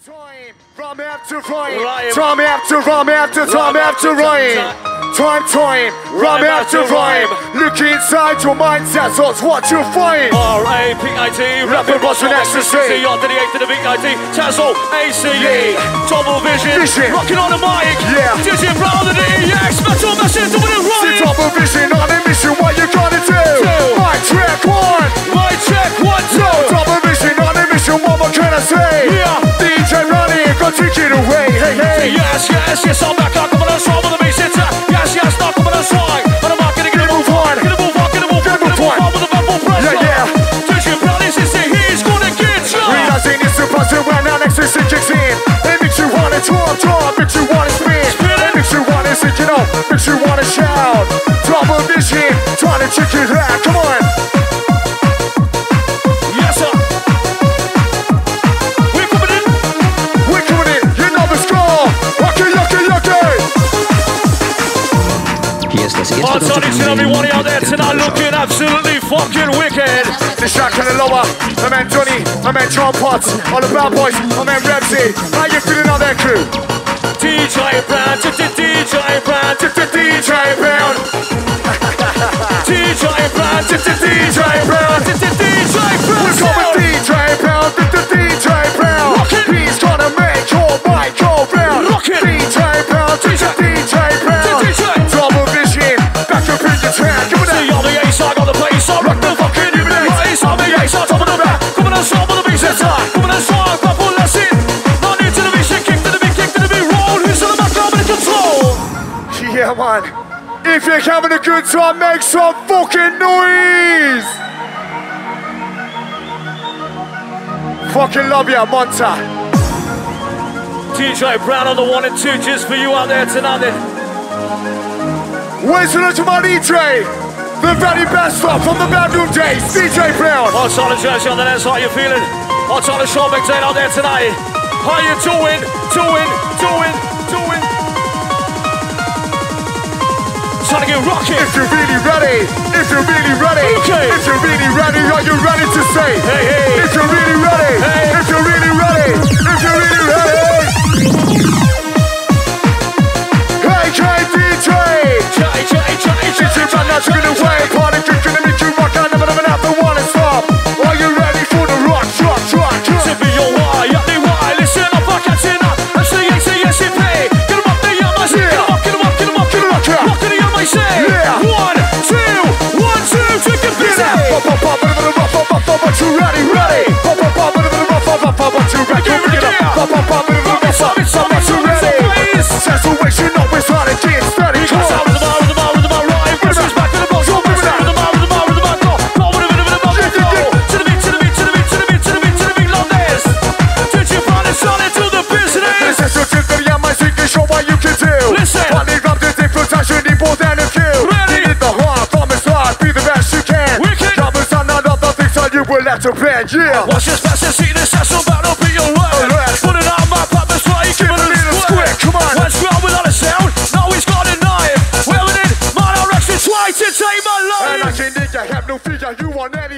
Time, time after rhyme. Time after rhyme after time after. Time, time, rhyme after rhyme. Look inside your mind, that's what you find. R-A-P-I-T Rapid Russian ecstasy. To the 8 to the V-I-T Tazo A-C-E Double vision Vision. Rocking on the mic Yeah. DJ Brown the DEX Metal Massive doing it Sit right a vision on a mission, what you gonna do? My track Yes, yes, I'm back. I'm coming on strong with the bass hits. Yes, yes, not coming on strong. On the mark, gonna get a move on. Gonna move on, gonna move on, Gonna move move on. on with the bubble press. Yeah, yeah. DJ Brown is here, he's gonna get you. Realizing it's supposed when our next in. It makes you wanna talk, talk, makes you wanna spin. Spin it. It makes you wanna sing it up, makes you wanna shout. Double vision, trying to check it out. Come on. Hier ist das erste deutsche sorry to everybody out there tonight looking absolutely fucking wicked. The shot kind of lower. My man Johnny, my man John Potts, all the bad boys, my man Ramsey. How you feeling on that crew? DJ Brown, DJ Brown, DJ Brown, DJ Brown, DJ Brown. DJ We're If you're having a good time, make some fucking noise. Fucking love ya, Monta. DJ Brown on the one and two, just for you out there tonight. Where's the to my DJ? The very best stuff from the bedroom days, DJ Brown. Oh, What's on the jersey on the net? How you feeling? Oh, What's on the Sean McDade out there tonight? How are you doing? Doing? Doing? Trying to get rocking. If you're really ready, if you're really ready, Okay. if you're really ready, are you ready to say? Hey, hey. If you're really ready, well that's a bad yeah. Watch this fast and see this ass about to be alert. alert. Put it on my pop, that's why you give it a little squirt. Come on. One square without a sound, now he's got a knife. Wearing it, my direction twice to take my life. And I can't dig, I have no fear, you want it?